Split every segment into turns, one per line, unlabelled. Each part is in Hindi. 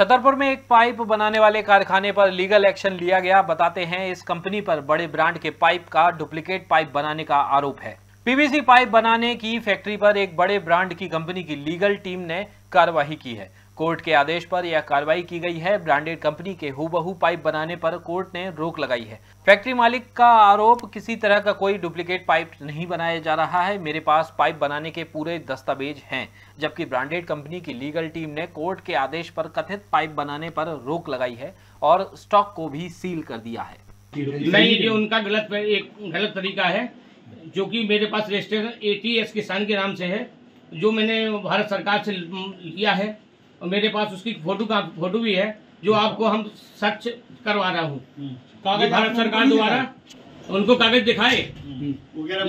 छतरपुर में एक पाइप बनाने वाले कारखाने पर लीगल एक्शन लिया गया। बताते हैं, इस कंपनी पर बड़े ब्रांड के पाइप का डुप्लीकेट पाइप बनाने का आरोप है। पीवीसी पाइप बनाने की फैक्ट्री पर एक बड़े ब्रांड की कंपनी की लीगल टीम ने कार्रवाई की है। कोर्ट के आदेश पर यह कार्रवाई की गई है। ब्रांडेड कंपनी के हुबहू पाइप बनाने पर कोर्ट ने रोक लगाई है। फैक्ट्री मालिक का आरोप, किसी तरह का कोई डुप्लीकेट पाइप नहीं बनाया जा रहा है। मेरे पास पाइप बनाने के पूरे दस्तावेज़ हैं, जबकि ब्रांडेड कंपनी की लीगल टीम ने कोर्ट के आदेश पर कथित पाइप बनाने पर रोक लगाई है और स्टॉक को भी सील कर दिया है।
नहीं, ये उनका गलत एक गलत तरीका है, जो कि मेरे पास रजिस्ट्रेशन एटीएस किसान के नाम से है, जो मैंने भारत सरकार से लिया है। और मेरे पास उसकी फ़ोटो का फ़ोटो भी है जो आपको हम सच करवा रहा हूँ। कागज़ भारत सरकार द्वारा उनको कागज़ दिखाए। हम्म।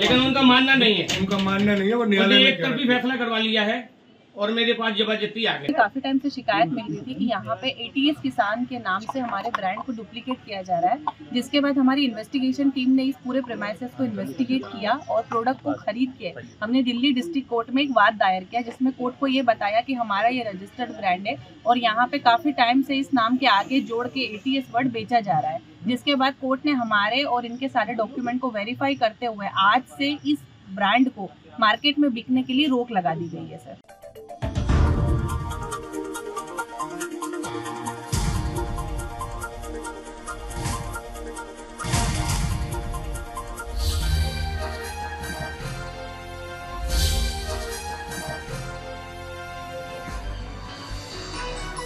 लेकिन उनका मानना नहीं है।
उनका मानना नहीं है वो न्यायालय
एक तरफी फैसला करवा लिया है। और मेरे पास ज़बरदस्ती आ गई
काफ़ी टाइम से शिकायत मिल रही थी कि यहाँ पे एटीएस किसान के नाम से हमारे ब्रांड को डुप्लीकेट किया जा रहा है, जिसके बाद हमारी इन्वेस्टिगेशन टीम ने इस पूरे प्रेमाइसिस को इन्वेस्टिगेट किया और प्रोडक्ट को खरीद के हमने दिल्ली डिस्ट्रिक्ट कोर्ट में एक वाद दायर किया, जिसमें कोर्ट को ये बताया कि हमारा ये रजिस्टर्ड ब्रांड है और यहाँ पे काफ़ी टाइम से इस नाम के आगे जोड़ के एटीएस वर्ड बेचा जा रहा है, जिसके बाद कोर्ट ने हमारे और इनके सारे डॉक्यूमेंट को वेरीफाई करते हुए आज से इस ब्रांड को मार्केट में बिकने के लिए रोक लगा दी गई है सर